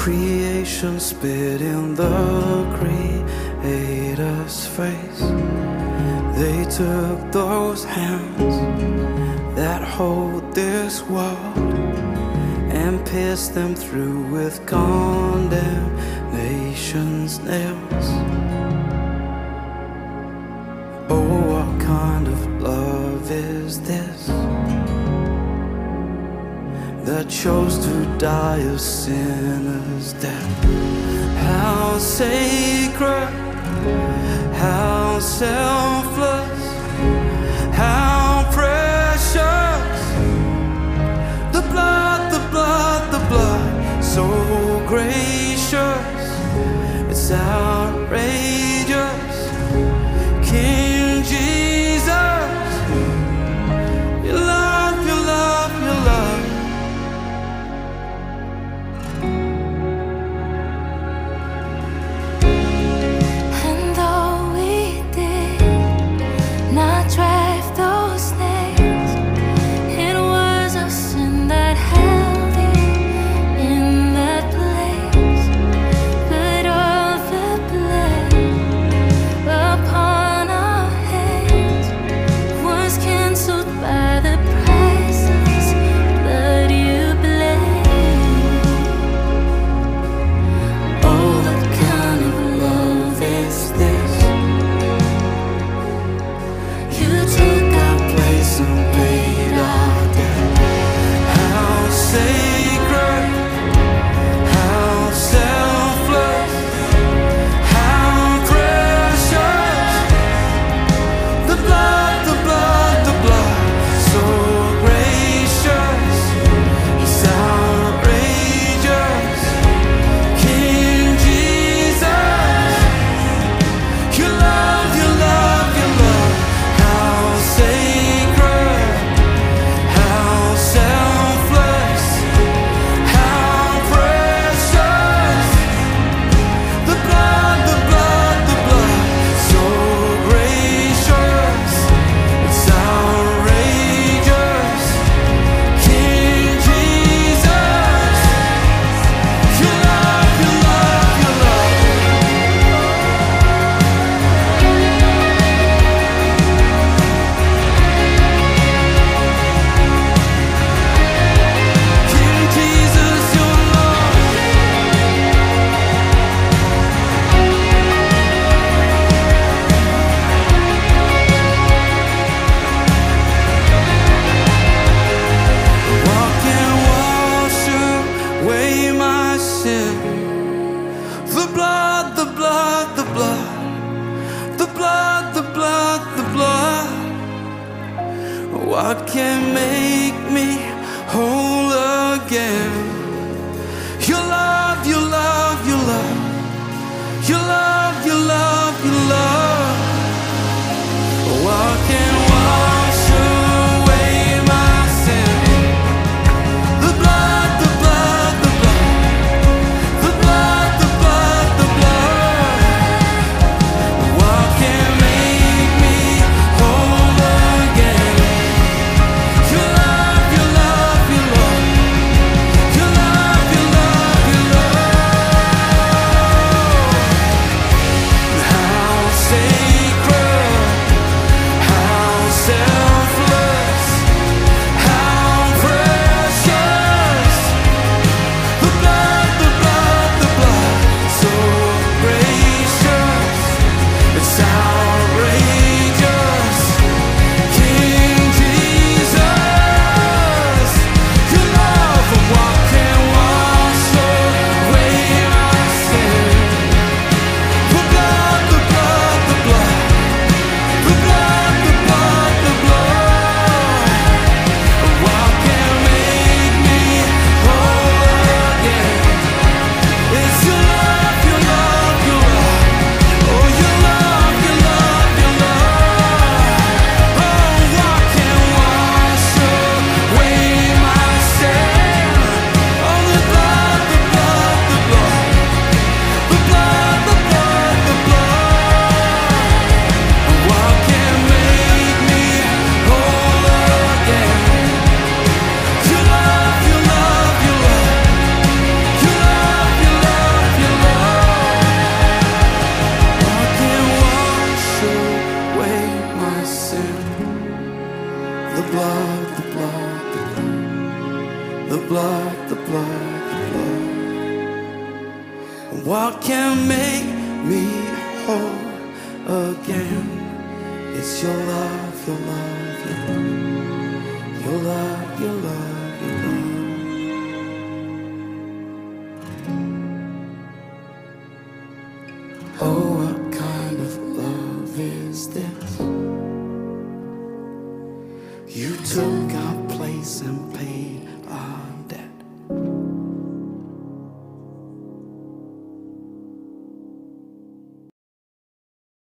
Creation spit in the Creator's face. They took those hands that hold this world and pierced them through with condemnation's nails. Oh, what kind of love? chose to die a sinners' death. How sacred, how selfless, how precious the blood, the blood, the blood, so gracious, it's outrageous. What can make me whole again? What can make me whole again? It's your love, your love, your love. Your love, your love, your love. Oh, what kind of love is this? You took our place and paid our debt.